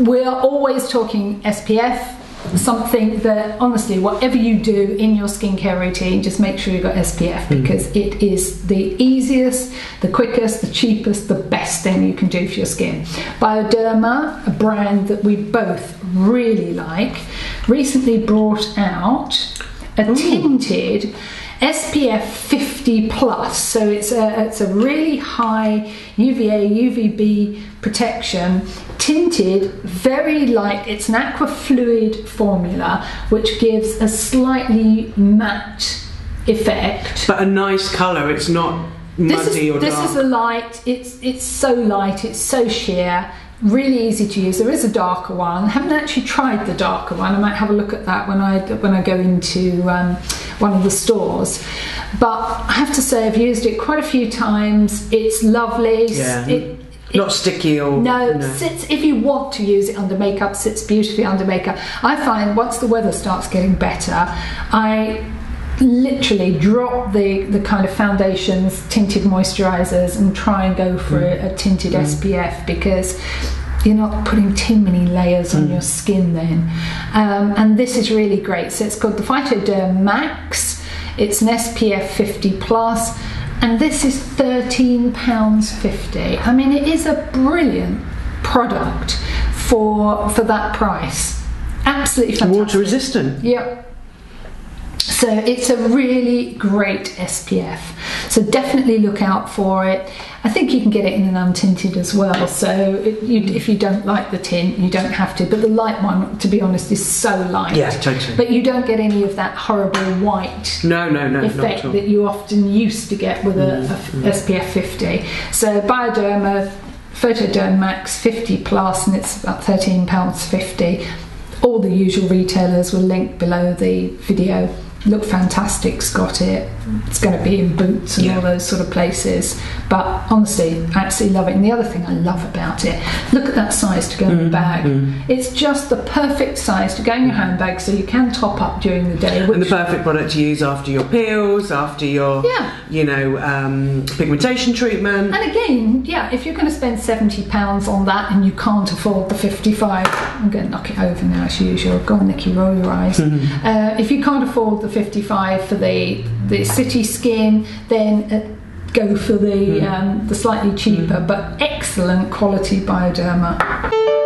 we're always talking SPF. Something that honestly, whatever you do in your skincare routine, just make sure you've got SPF hmm. because it is the easiest, the quickest, the cheapest, the best thing you can do for your skin. Bioderma, a brand that we both really like, recently brought out a tinted SPF 50 plus. So it's a it's a really high UVA UVB protection, tinted, very light. It's an aqua fluid formula which gives a slightly matte effect. But a nice colour. It's not muddy This is or this dark. is a light. It's it's so light. It's so sheer. Really easy to use. There is a darker one. I haven't actually tried the darker one. I might have a look at that when I when I go into um, one of the stores. But I have to say I've used it quite a few times. It's lovely. Yeah. It, not sticky or no, sits if you want to use it under makeup, sits beautifully under makeup. I find once the weather starts getting better, I literally drop the, the kind of foundations, tinted moisturizers, and try and go for mm. a, a tinted mm. SPF because you're not putting too many layers on mm. your skin then. Um, and this is really great. So it's called the Photoderm Max. It's an SPF 50 plus and this is £13.50. I mean, it is a brilliant product for for that price. Absolutely fantastic. water resistant. Yep. So it's a really great SPF. So definitely look out for it. I think you can get it in an untinted as well. So it, you, if you don't like the tint, you don't have to. But the light one, to be honest, is so light. Yeah, totally. But you don't get any of that horrible white No, no, no, not effect at all. that you often used to get with a, mm, a mm. SPF 50. So Bioderma Photoderm Max 50 plus, and it's about 13 pounds 50. All the usual retailers will link below the video. Lookfantastic's got it. It's going to be in Boots and Yeah. all those sort of places. But honestly, I absolutely love it. And the other thing I love about it, look at that size to go in Mm-hmm. the bag. It's just the perfect size to go in your handbag, so you can top up during the day. And the perfect product to use after your peels, after your, Yeah. you know, um, pigmentation treatment. And again, yeah, if you're going to spend seventy pounds on that and you can't afford the fifty-five, I'm going to knock it over now as usual. Go on, Nikki, roll your eyes. uh, if you can't afford the fifty-five for the the city skin, then uh, go for the um, the slightly cheaper but excellent quality Bioderma.